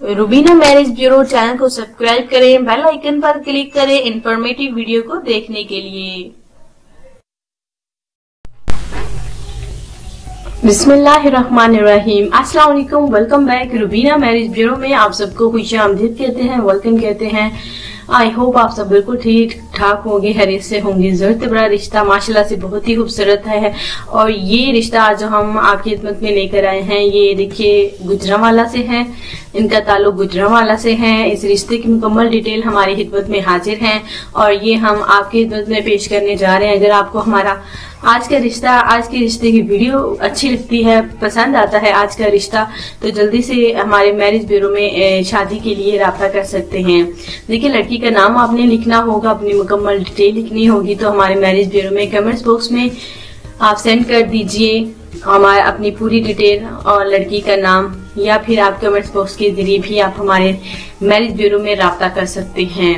Rubina marriage bureau channel को subscribe करें, bell icon पर क्लिक करें इंफॉर्मेटिव वीडियो को देखने के लिए। बिस्मिल्लाहिर्रहमानिर्रहीम। अस्सलाम वालेकुम welcome back Rubina marriage bureau में आप सबको खुश आमदीद कहते हैं वेलकम कहते हैं। आई होप आप सब बिल्कुल ठीक ठाक होंगे हरे से होंगे। ज़रूरत बड़ा रिश्ता, माशाल्लाह से बहुत ही खूबसूरत है। और ये रिश्ता आज हम आपकी खिदमत में लेकर आए हैं, ये देखिए गुजरावाला से है। इनका ताल्लुक गुजरावाला से है। इस रिश्ते की मुकम्मल डिटेल हमारी खिदमत में हाजिर है। और ये हम आपकी खिदमत में पेश करने जा रहे हैं। अगर आपको हमारा आज का रिश्ता, आज के रिश्ते की वीडियो अच्छी लगती है, पसंद आता है आज का रिश्ता। तो जल्दी से हमारे मैरिज ब्यूरो में शादी के लिए रहा कर सकते हैं। देखिए, लड़की का नाम आपने लिखना होगा, अपनी मुकम्मल डिटेल लिखनी होगी तो हमारे मैरिज ब्यूरो में कमेंट्स बॉक्स में आप सेंड कर दीजिए हमारे, अपनी पूरी डिटेल और लड़की का नाम, या फिर आप कमेंट्स बॉक्स के ज़रिए भी आप हमारे मैरिज ब्यूरो में रहा कर सकते हैं।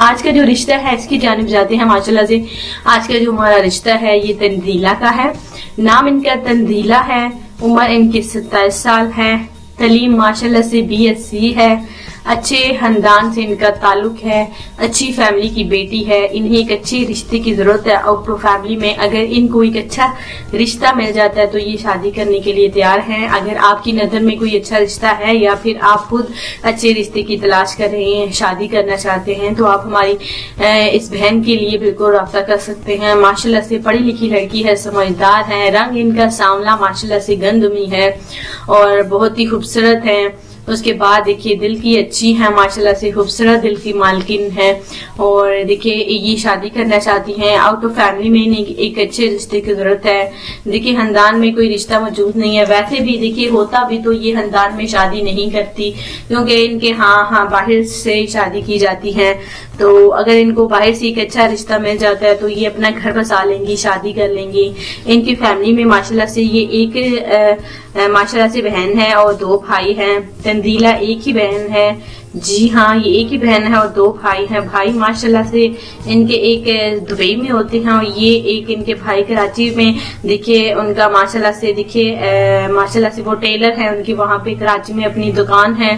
आज का जो रिश्ता है, इसकी जानब जाते हैं माशाला से। आज का जो हमारा रिश्ता है, ये तंदीला का है। नाम इनका तंदीला है। उम्र इनके सत्ताईस साल है। तलीम माशाला से बी एस सी है। अच्छे खानदान से इनका ताल्लुक है, अच्छी फैमिली की बेटी है, इन्हें एक अच्छे रिश्ते की ज़रूरत है। और फैमिली में अगर इनको एक अच्छा रिश्ता मिल जाता है तो ये शादी करने के लिए तैयार हैं। अगर आपकी नज़र में कोई अच्छा रिश्ता है, या फिर आप खुद अच्छे रिश्ते की तलाश कर रहे हैं, शादी करना चाहते हैं तो आप हमारी इस बहन के लिए बिल्कुल रब्ता कर सकते हैं। माशाला से पढ़ी लिखी लड़की है, समझदार है, रंग इनका सांवला माशाला से गंदमी है और बहुत ही खूबसूरत है। उसके बाद देखिए, दिल की अच्छी है, माशाल्लाह से खूबसूरत दिल की मालकिन है। और देखिए, ये शादी करना चाहती हैं। आउट ऑफ़ फैमिली में एक अच्छे रिश्ते की ज़रूरत है। देखिए, खानदान में कोई रिश्ता मौजूद नहीं है। वैसे भी देखिए, होता भी तो ये खानदान में शादी नहीं करती, क्योंकि इनके हाँ हाँ बाहर से शादी की जाती है। तो अगर इनको बाहर से एक अच्छा रिश्ता मिल जाता है तो ये अपना घर बसा लेंगी, शादी कर लेंगी। इनकी फैमिली में माशाल्लाह से ये एक माशाल्लाह से बहन है और दो भाई हैं तंदीला एक ही बहन है। जी हाँ ये एक ही बहन है और दो भाई हैं। भाई माशाल्लाह से इनके एक दुबई में होते हैं और ये एक इनके भाई कराची में। देखिए, उनका माशाल्लाह से देखिए माशाल्लाह से वो टेलर है। उनकी वहाँ पे कराची में अपनी दुकान है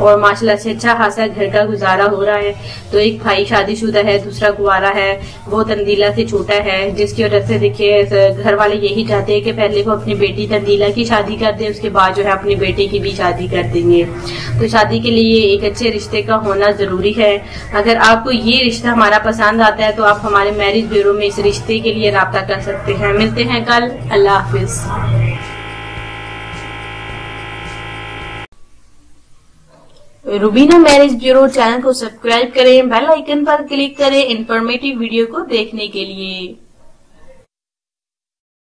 और माशाल्लाह से अच्छा खासा घर का गुजारा हो रहा है। तो एक भाई शादीशुदा है, दूसरा कुआरा है। वो तंदीला से छोटा है, जिसकी वजह से देखिए घर वाले यही चाहते हैं कि पहले वो अपनी बेटी तंदीला की शादी कर दे, उसके बाद जो है अपनी बेटी की भी शादी कर देंगे। तो शादी के लिए एक अच्छे रिश्ते का होना ज़रूरी है। अगर आपको ये रिश्ता हमारा पसंद आता है तो आप हमारे मैरिज ब्यूरो में इस रिश्ते के लिए रहा कर सकते हैं। मिलते हैं कल। अल्लाह हाफिज। रूबीना मैरिज ब्यूरो चैनल को सब्सक्राइब करें। बेल आइकन पर क्लिक करें। इंफॉर्मेटिव वीडियो को देखने के लिए।